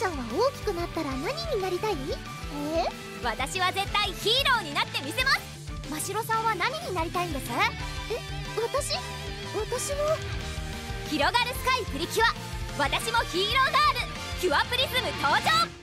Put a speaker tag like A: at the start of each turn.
A: ちゃんは大きくなったら何になりたい？え？
B: 私は絶対ヒーローになってみせます。
A: ましろさんは何になりたいんです？え？私？私も？
B: 広がるスカイプリキュア。私もヒーローガール。キュアプリズム登場。